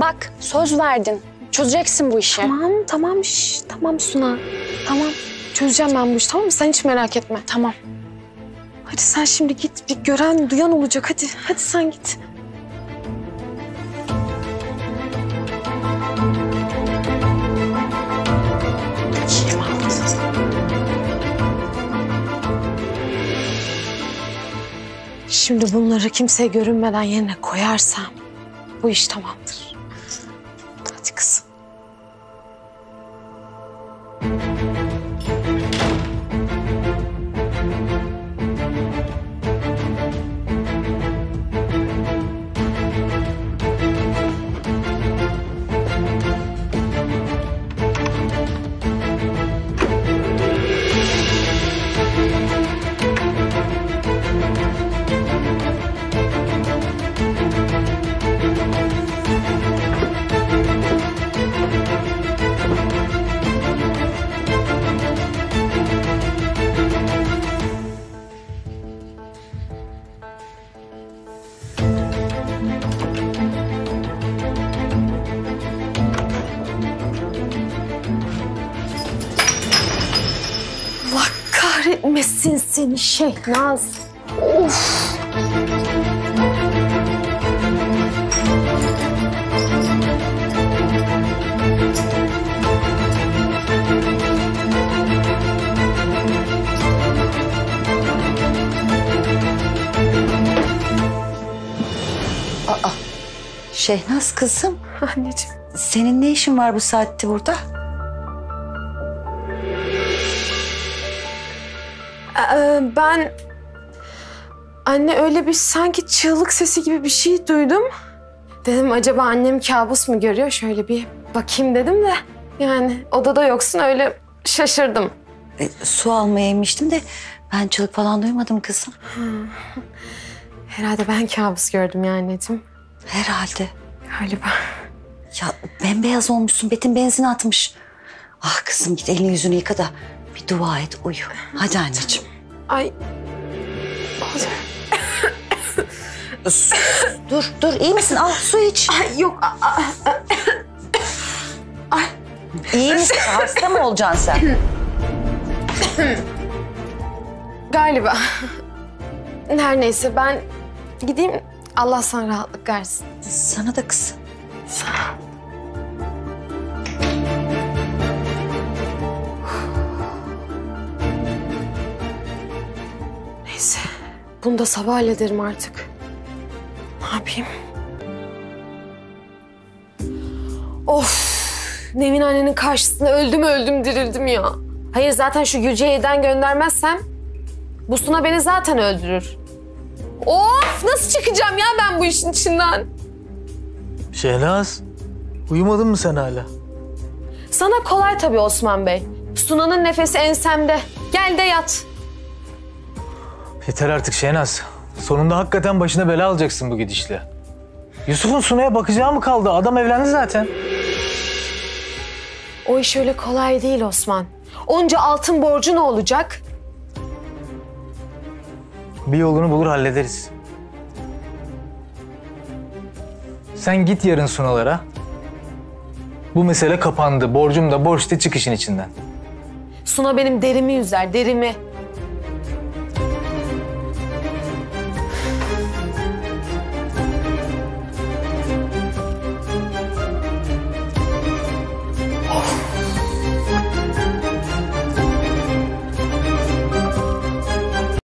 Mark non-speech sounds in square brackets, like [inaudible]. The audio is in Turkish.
Bak söz verdin. Çözeceksin bu işi. Tamam tamam şş, tamam Suna. Tamam çözeceğim ben bu işi tamam mı? Sen hiç merak etme. Tamam. Hadi sen şimdi git bir gören duyan olacak hadi. Hadi sen git. Şimdi bunları kimseye görünmeden yerine koyarsam bu iş tamamdır. Kahretmesin seni Şehnaz. Of. Şehnaz kızım, [laughs] Anneciğim. senin ne işin var bu saatte burada? Ee, ben... Anne öyle bir sanki çığlık sesi gibi bir şey duydum. Dedim acaba annem kabus mu görüyor? Şöyle bir bakayım dedim de. Yani odada yoksun öyle şaşırdım. E, su almaya inmiştim de ben çığlık falan duymadım kızım. Herhalde ben kabus gördüm ya anneciğim. Herhalde. Galiba. Ya bembeyaz olmuşsun, betin benzin atmış. Ah kızım git elini yüzünü yıka da bir dua et uyu. Hadi anneciğim. Ay Su- dur dur iyi misin? Al su iç. Ay, yok a- a- İyi misin? Hasta mı olacaksın sen? galiba. Her neyse ben gideyim. Allah sana rahatlık versin. Sana da kızım. Neyse. Bunu da sabah hallederim artık. Ne yapayım? Of! Nevin annenin karşısında öldüm öldüm dirildim ya. Hayır zaten şu Gülce'yi evden göndermezsem bu Suna beni zaten öldürür. Of! Nasıl çıkacağım ya ben bu işin içinden? Şehnaz, uyumadın mı sen hala? Sana kolay tabii Osman Bey. Suna'nın nefesi ensemde. Gel de yat. Yeter artık Şehnaz. Sonunda hakikaten başına bela alacaksın bu gidişle. Yusuf'un Suna'ya bakacağı mı kaldı? Adam evlendi zaten. O iş öyle kolay değil Osman. Onca altın borcu ne olacak? Bir yolunu bulur hallederiz. Sen git yarın Sunalara. Bu mesele kapandı. Borcum da borç da çıkışın içinden. Suna benim derimi yüzer, derimi.